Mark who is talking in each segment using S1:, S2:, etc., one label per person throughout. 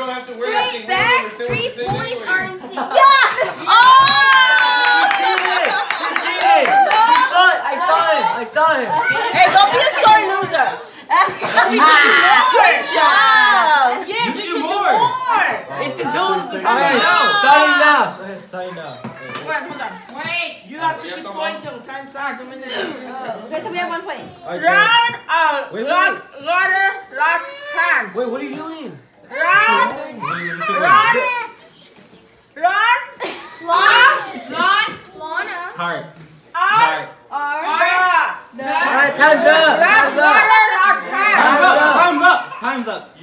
S1: don't have to worry about
S2: Three
S1: being
S2: Backstreet Boys are in sync. Yeah!
S3: Oh!
S4: cheated! I saw it! I saw him! I saw him!
S3: Hey, don't be a sore loser. Good job.
S4: you can do more! It's the goal of the Alright, starting now! So, starting now.
S3: Wait, hold on. Wait, you have to keep going till time starts. Oh,
S5: okay, so we have one point.
S3: Round of
S4: Wait, wait,
S3: lot, water, lot, hands.
S4: Wait, what are you doing? Heart.
S5: Are
S3: Alright,
S4: time's up! Time's up! Time's up!
S1: Time's up.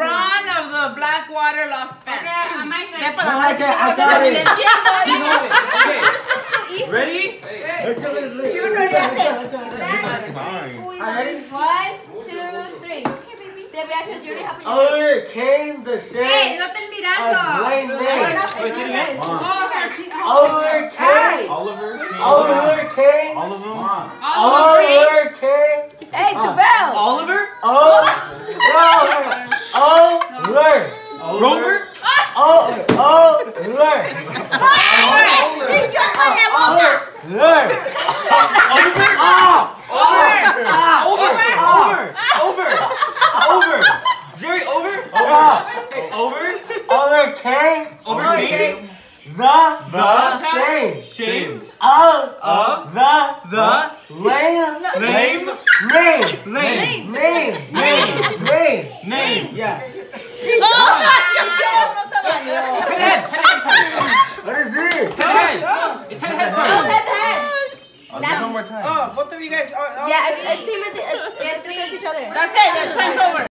S2: Run
S3: of the black water lost fence.
S5: Okay, my turn.
S4: I
S3: se
S4: it.
S3: le entiendo.
S4: You know it. Okay.
S2: This one's so easy.
S4: Ready? Let's do it.
S3: You know that's it.
S2: Backstreet Boys are
S4: Alright.
S2: in sync.
S5: One, two, three. Okay, baby. The reactions, you already have your
S4: Over came the shade
S5: Hey, no estén mirando.
S4: Blaine
S5: We're
S4: Lane.
S5: not- it's not good.
S4: Over came.
S1: Oliver.
S4: Over came.
S1: All of them.
S5: Hey, Javel.
S1: Oliver.
S4: Over. Over.
S1: Rover.
S4: Over. Over. Over. Over. Ah.
S1: Over. Over. Over. Over. Jerry. Over.
S4: Ah.
S1: Over.
S4: Over came
S1: Over. King.
S4: the
S1: The
S4: shade
S1: Shame.
S4: of
S1: Of
S4: the
S1: the
S4: lame
S1: lame
S4: name.
S1: lame
S4: Name.
S1: Name.
S4: Name.
S1: name.
S4: Yeah.
S3: No, no se bañó.
S1: Head head head
S4: What is this?
S1: head head. It's head head
S5: Oh,
S1: first.
S5: head to head.
S6: One more time.
S3: Oh, both of you guys. Oh, oh.
S5: Yeah, it's, it's team, it's, it's, it's against each other.
S3: That's it. Your time's over.